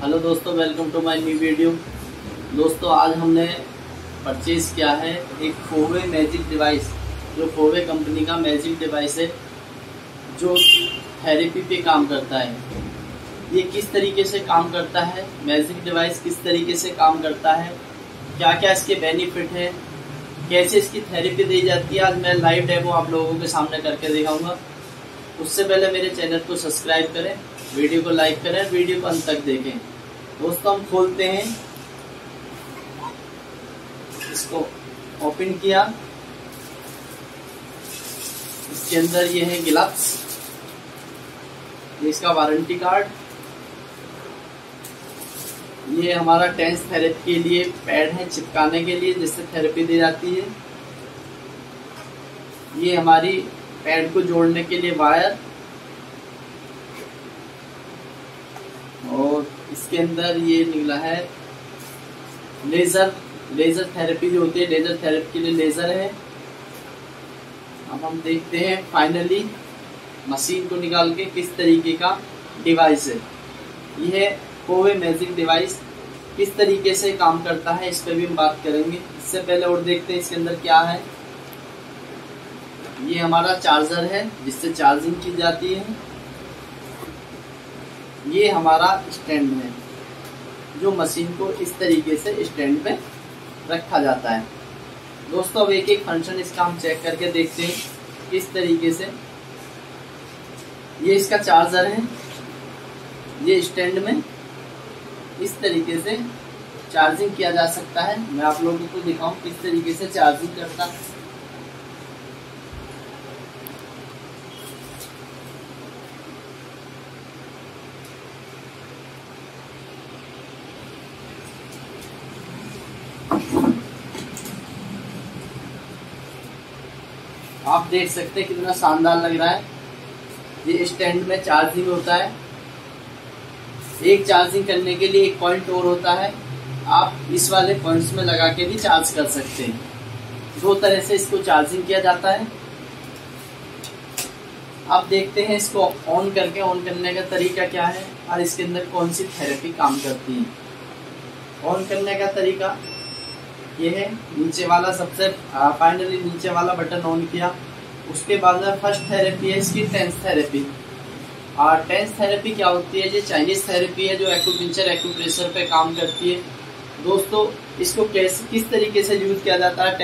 Hello दोस्तों welcome to my new video दोस्तों, आज हमने परचेज किया है एक फोवे मैजिक डिवाइस जो फोवे कंपनी का मैजिक डिवाइस है, जो थेरेपी पे काम करता है। ये किस तरीके से काम करता है? मैजिक डिवाइस किस तरीके से काम करता है? क्या क्या इसके बेनिफिट है? कैसे इसकी थेरेपी दी जाती है? आज मैं लाइव डेमो आप लोगों के सामने करके दिखाऊँगा। उससे पहले मेरे चैनल को सब्सक्राइब करें। वीडियो को लाइक करें, वीडियो को अंत तक देखें। दोस्तों, हम खोलते हैं। इसको ओपन किया। इसके अंदर ये है ग्लव्स इसका वारंटी कार्ड ये हमारा टेंस थेरेपी के लिए पैड है चिपकाने के लिए, जिससे थेरेपी दी जाती है। ये हमारी पैड को जोड़ने के लिए वायर और इसके अंदर ये निकला है लेजर लेजर थेरेपी जो होती है लेजर थेरेपी के लिए लेजर है। अब हम देखते हैं फाइनली मशीन को निकाल के किस तरीके का डिवाइस है। यह कोवे मैजिक डिवाइस किस तरीके से काम करता है, इस पर भी हम बात करेंगे। इससे पहले और देखते हैं इसके अंदर क्या है। ये हमारा चार्जर है, जिससे चार्जिंग की जाती है। ये हमारा स्टैंड है जो मशीन को इस तरीके से स्टैंड पे रखा जाता है। दोस्तों, अब एक एक फ़ंक्शन इसका हम चेक करके देखते हैं किस तरीके से। ये इसका चार्जर है। ये स्टैंड में इस तरीके से चार्जिंग किया जा सकता है। मैं आप लोगों को दिखाऊँ किस तरीके से चार्जिंग करता है। आप देख सकते हैं कितना शानदार लग रहा है। ये स्टैंड में चार्जिंग होता है। एक चार्जिंग करने के लिए एक पॉइंट और होता है। आप इस वाले पॉइंट्स में लगा के भी चार्ज कर सकते हैं। दो तरह से इसको चार्जिंग किया जाता है। आप देखते हैं इसको ऑन करके ऑन करने का तरीका क्या है और इसके अंदर कौन सी थेरेपी काम करती है। ऑन करने का तरीका ये है, नीचे वाला सबसे फाइनली नीचे वाला बटन ऑन किया। उसके बाद में फ़र्स्ट थेरेपी है, इसकी टेंस थेरेपी और टेंस थेरेपी क्या होती है? ये चाइनीज़ थेरेपी है, जो एक्यूपिंचर एक्यूप्रेशर पे काम करती है। दोस्तों, इसको कैसे, किस तरीके से यूज़ किया जाता है?